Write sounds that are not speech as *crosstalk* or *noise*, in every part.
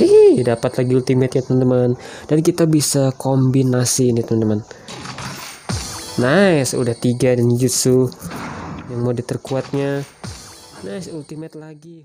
Ih, dapat lagi ultimate ya teman-teman. Dan kita bisa kombinasi ini teman-teman. Nice, udah tiga dan jutsu yang mode terkuatnya. Nice, ultimate lagi.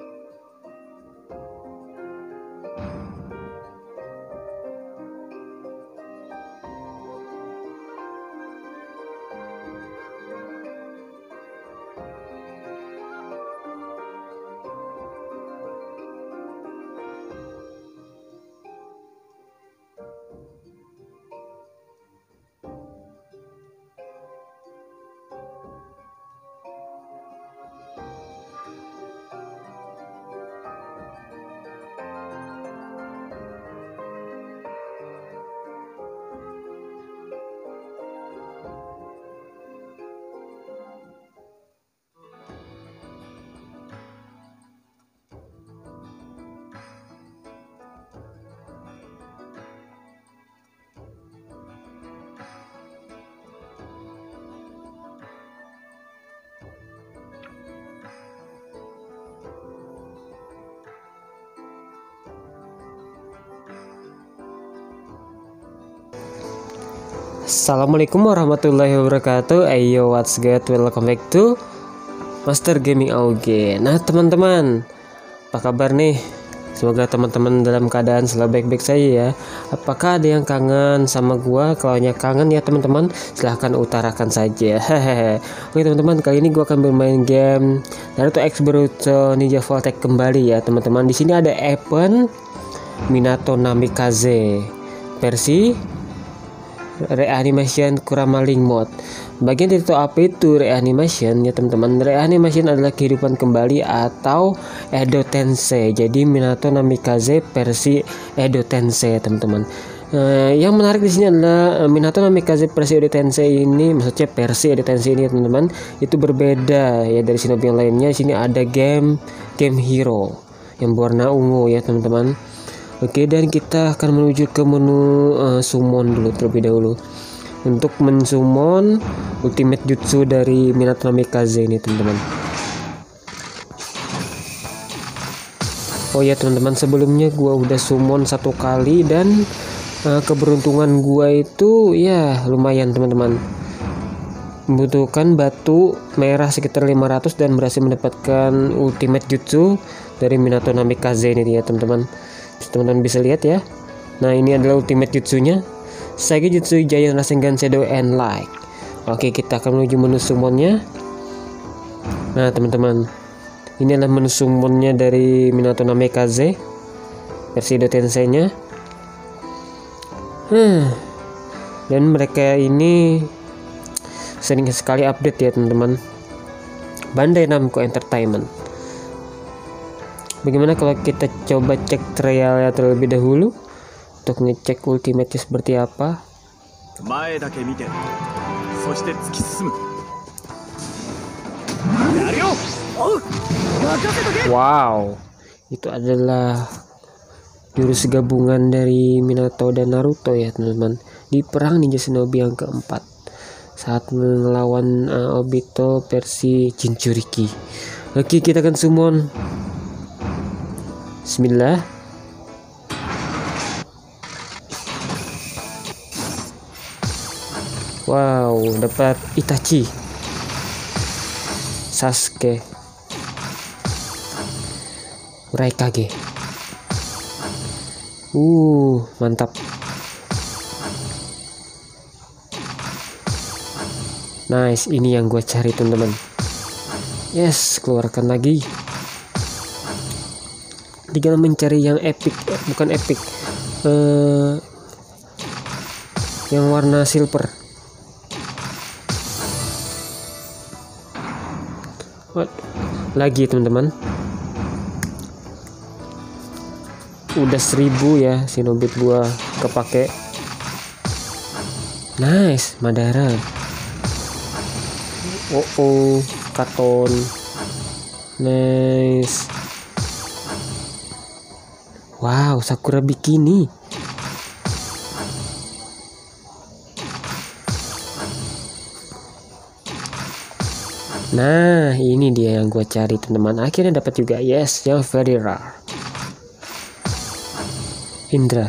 Assalamualaikum warahmatullahi wabarakatuh. Ayo what's good? Welcome back to Master Gaming AUG Nah teman-teman Apa kabar nih? Semoga teman-teman dalam keadaan selalu baik-baik saja ya. Apakah ada yang kangen sama gua? Kalau hanya kangen ya teman-teman Silahkan utarakan saja. *laughs* Oke teman-teman kali ini gua akan bermain game Naruto X Boruto Ninja Voltec kembali ya teman-teman. Di sini ada event Minato Namikaze versi reanimation Kurama Link mode bagian itu apa itu reanimation ya teman-teman reanimation adalah kehidupan kembali atau Edo Tensei jadi Minato Namikaze versi Edo Tensei teman-teman Uh, yang menarik di sini adalah uh, Minato Namikaze versi Tensei ini, maksudnya versi Edo Tensei ini teman-teman, itu berbeda ya dari shinobi yang lainnya. Di sini ada game game hero yang berwarna ungu ya teman-teman. Oke dan kita akan menuju ke menu uh, summon dulu terlebih dahulu untuk mensummon ultimate jutsu dari Minato Namikaze ini teman-teman. Oh ya teman-teman sebelumnya gua udah summon satu kali dan uh, keberuntungan gua itu ya lumayan teman-teman. Membutuhkan batu merah sekitar 500 dan berhasil mendapatkan ultimate jutsu dari Minato Namikaze ini ya teman-teman teman-teman bisa lihat ya. Nah ini adalah ultimate jutsunya. Sage Jutsu Giant Rasengan Shadow and Light. Oke kita akan menuju menu summonnya. Nah teman-teman ini adalah menu summonnya dari Minato Namikaze versi Tensei nya hmm. dan mereka ini sering sekali update ya teman-teman. Bandai Namco Entertainment Bagaimana kalau kita coba cek trialnya terlebih dahulu? Untuk ngecek ultimate seperti apa? Wow, itu adalah jurus gabungan dari Minato dan Naruto ya teman-teman. Di perang ninja shinobi yang keempat. Saat melawan uh, Obito versi Jinchuriki. Oke, kita akan summon Bismillah. Wow dapat Itachi. Sasuke. Raikage. Uh mantap. Nice ini yang gue cari teman-teman. Yes keluarkan lagi tinggal mencari yang epic bukan epic eh, yang warna silver. What? lagi teman-teman. Udah seribu ya sinobit gua kepake. Nice Madara. Oh oh katon. Nice wow Sakura bikini Nah, ini dia yang gue cari teman-teman. Akhirnya dapat juga. Yes, yang very rare. Indra.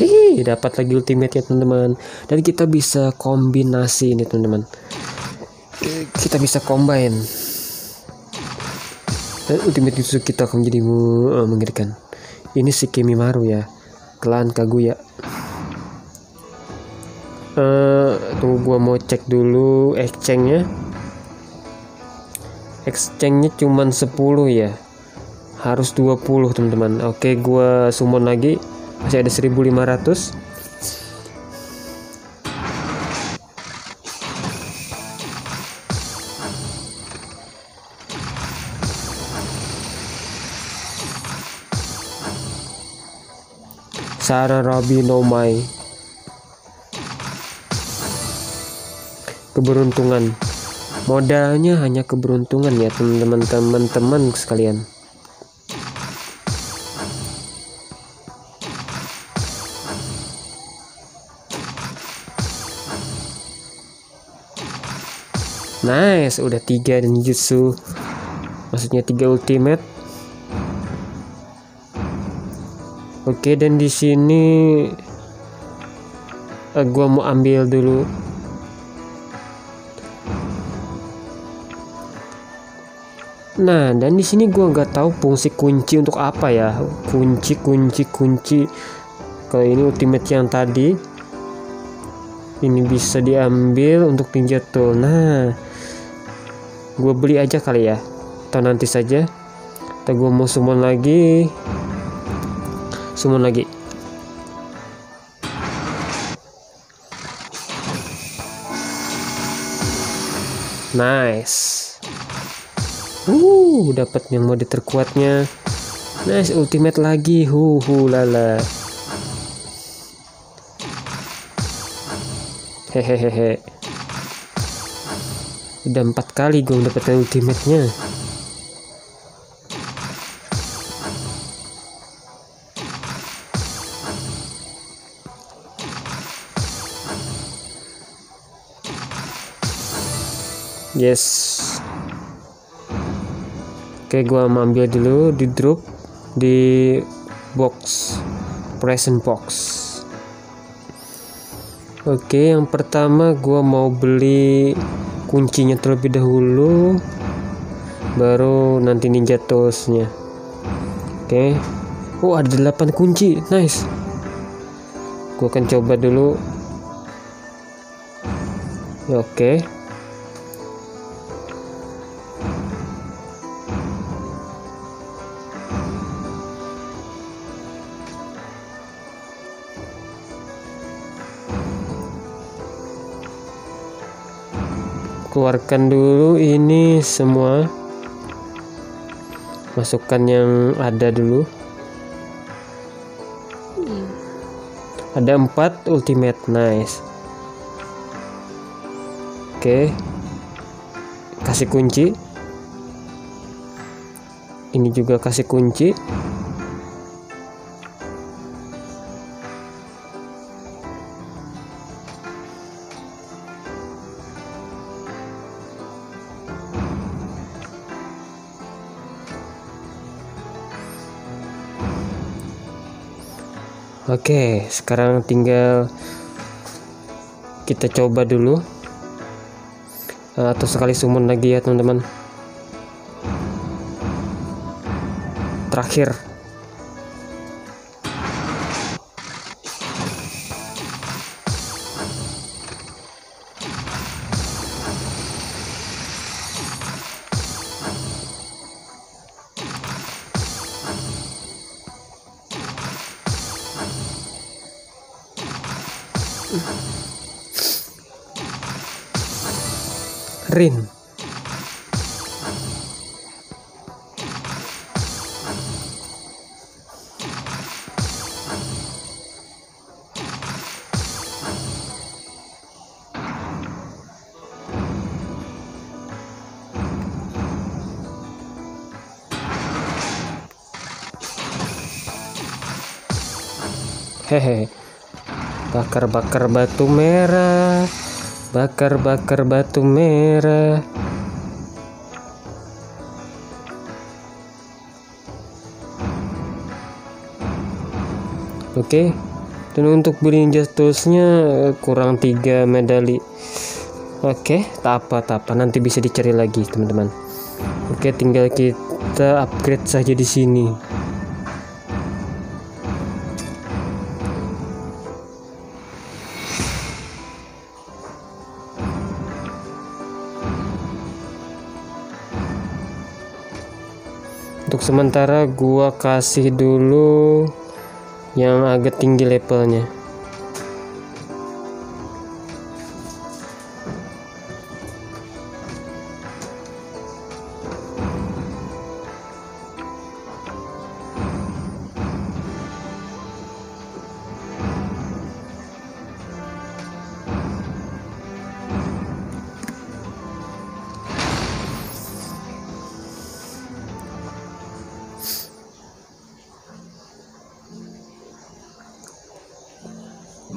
Ih, dapat lagi ultimate ya teman-teman. Dan kita bisa kombinasi ini teman-teman. Kita bisa combine. Dan ultimate itu kita akan menjadi uh, mengerikan. Ini si Kimimaru ya. Klan Kaguya. Uh, tunggu gua mau cek dulu exchange-nya exchange-nya cuman 10 ya. Harus 20 teman-teman. Oke gua summon lagi. Masih ada 1500 Sarah Robi Nomai keberuntungan modalnya hanya keberuntungan ya teman-teman teman-teman sekalian Nice, udah tiga dan jutsu. Maksudnya tiga ultimate. Oke, dan di sini uh, gua mau ambil dulu Nah, dan di sini gua nggak tahu fungsi kunci untuk apa ya. Kunci, kunci, kunci. Kalau ini ultimate yang tadi, ini bisa diambil untuk tuh. Nah, gue beli aja kali ya. Atau nanti saja. Atau gue mau summon lagi. Summon lagi. Nice. Uh, dapat yang mode terkuatnya. Nice ultimate lagi. Hu hu lala. Hehehe. Udah empat kali gue mendapatkan ultimate-nya. Yes. Oke, gua ambil dulu di drop di box present box. Oke, yang pertama gua mau beli kuncinya terlebih dahulu baru nanti ninja toolsnya oke. Oh ada 8 kunci. Nice. Gua akan coba dulu. Oke keluarkan dulu ini semua. Masukkan yang ada dulu. Ada empat ultimate nice. Oke. Kasih kunci. Ini juga kasih kunci Oke, sekarang tinggal kita coba dulu atau sekali summon lagi ya teman-teman. Terakhir Rin. Hehe. Bakar-bakar batu merah bakar-bakar batu merah. Oke dan untuk beli ninja toolsnya kurang tiga medali. Oke tak apa tak apa nanti bisa dicari lagi teman-teman. Oke tinggal kita upgrade saja di sini sementara gua kasih dulu yang agak tinggi levelnya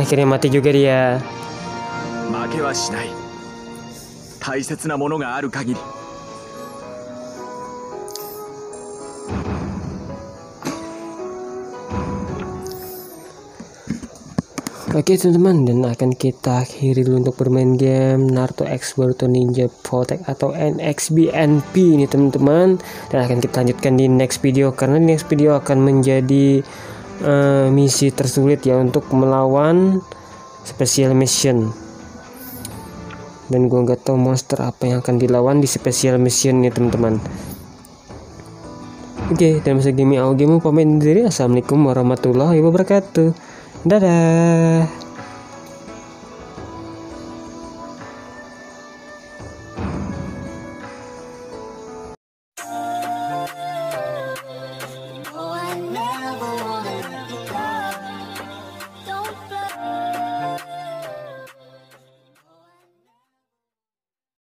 Akhirnya mati juga dia. 負けはしない。大切なものがある限り。Oke teman-teman dan akan kita akhiri dulu untuk bermain game Naruto X Boruto Ninja Protect atau NXBNP ini teman-teman dan akan kita lanjutkan di next video karena di next video akan menjadi uh, misi tersulit ya untuk melawan special mission dan gue nggak tahu monster apa yang akan dilawan di special mission nih teman-teman Oke, dan masa game pamit diri. Assalamualaikum warahmatullahi wabarakatuh. Dadah.